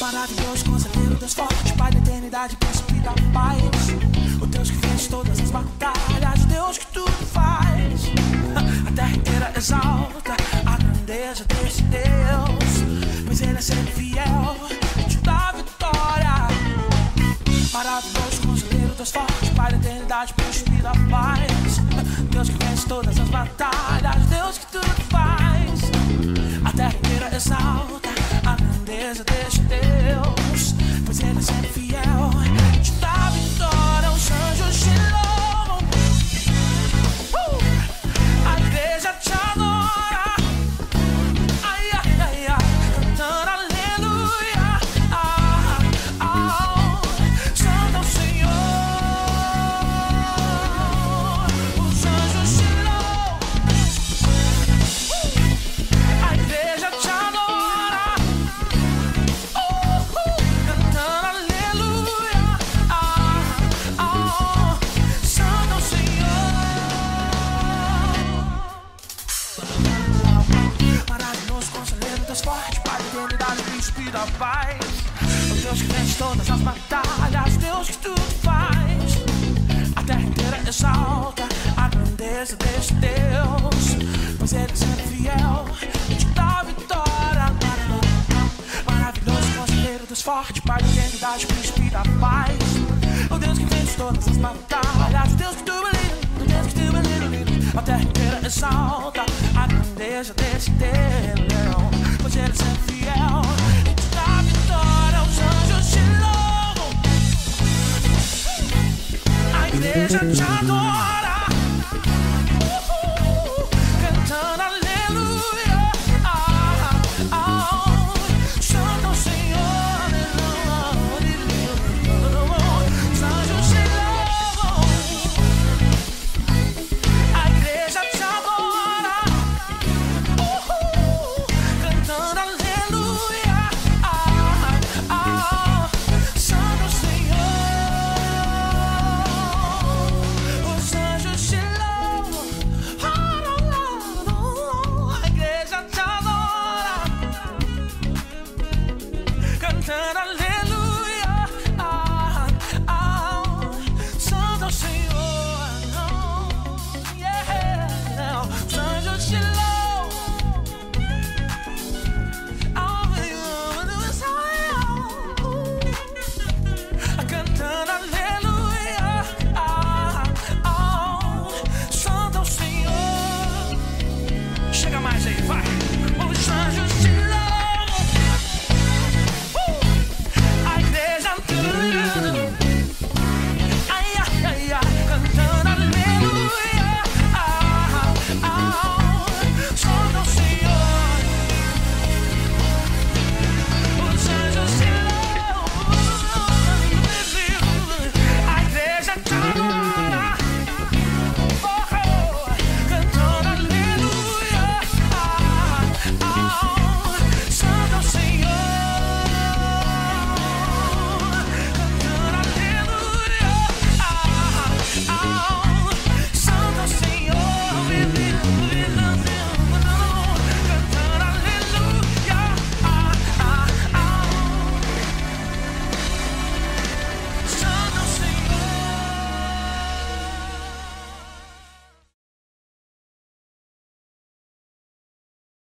Maravilhoso, conselheiro, Deus forte, Pai da eternidade, príncipe da paz. O Deus que vence todas as batalhas, Deus que tudo faz. A terra inteira exalta a grandeza desse Deus, pois Ele é sempre fiel, te dá vitória. Maravilhoso, conselheiro, Deus forte, Pai da eternidade, príncipe da paz. Deus que vence todas as batalhas, Deus que tudo faz. A terra inteira exalta a grandeza deste Deus, pois Ele é sempre fiel, te dá vitória, forte, Pai da eternidade, príncipe da paz. O Deus que vence todas as batalhas, Deus que tudo faz. A terra inteira exalta a grandeza deste Deus, pois Ele é fiel e te dá vitória. Maravilhoso, conselheiro, Deus forte, Pai da eternidade, príncipe da paz. O Deus que vence todas as batalhas, Deus que tudo lindo, o Deus que tudo lindo. A terra inteira exalta a grandeza Deus, pois Ele sempre fiel e te dá vitória. Os anjos te louvam. A igreja te adora.